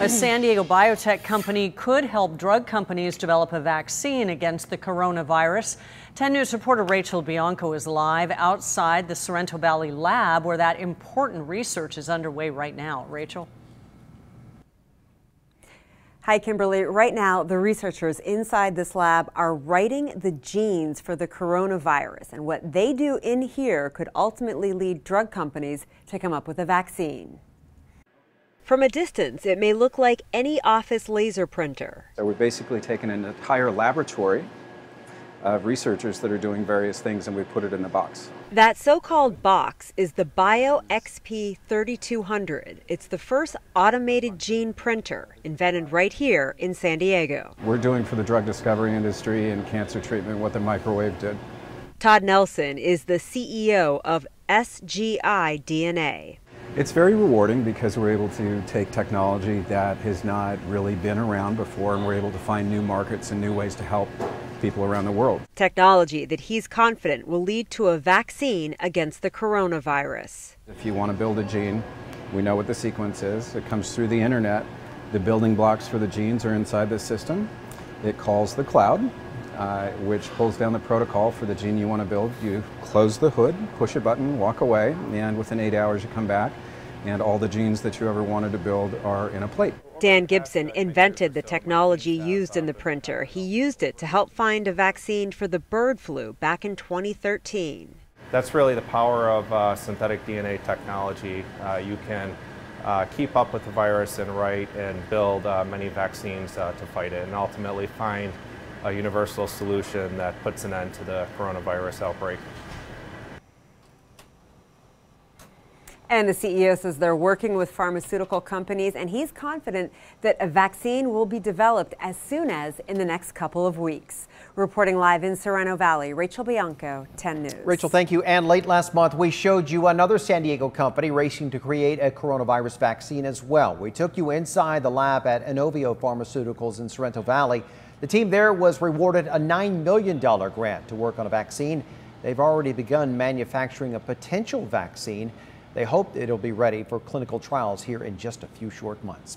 A San Diego biotech company could help drug companies develop a vaccine against the coronavirus. 10 News reporter Rachel Bianco is live outside the Sorrento Valley lab where that important research is underway right now. Rachel? Hi, Kimberly. Right now, the researchers inside this lab are writing the genes for the coronavirus, and what they do in here could ultimately lead drug companies to come up with a vaccine. From a distance, it may look like any office laser printer. So we've basically taken an entire laboratory of researchers that are doing various things and we put it in a box. That so-called box is the Bio XP 3200. It's the first automated gene printer invented right here in San Diego. We're doing for the drug discovery industry and cancer treatment what the microwave did. Todd Nelson is the CEO of SGI DNA. It's very rewarding because we're able to take technology that has not really been around before and we're able to find new markets and new ways to help people around the world. Technology that he's confident will lead to a vaccine against the coronavirus. If you want to build a gene, we know what the sequence is. It comes through the internet. The building blocks for the genes are inside the system. It calls the cloud, uh, which pulls down the protocol for the gene you want to build. You close the hood, push a button, walk away, and within eight hours you come back and all the genes that you ever wanted to build are in a plate. Dan Gibson invented the technology used in the printer. He used it to help find a vaccine for the bird flu back in 2013. That's really the power of uh, synthetic DNA technology. Uh, you can uh, keep up with the virus and write and build uh, many vaccines uh, to fight it and ultimately find a universal solution that puts an end to the coronavirus outbreak. And the CEO says they're working with pharmaceutical companies, and he's confident that a vaccine will be developed as soon as in the next couple of weeks. Reporting live in Sorrento Valley, Rachel Bianco, 10 News. Rachel, thank you. And late last month, we showed you another San Diego company racing to create a coronavirus vaccine as well. We took you inside the lab at Inovio Pharmaceuticals in Sorrento Valley. The team there was rewarded a $9 million grant to work on a vaccine. They've already begun manufacturing a potential vaccine. They hope it'll be ready for clinical trials here in just a few short months.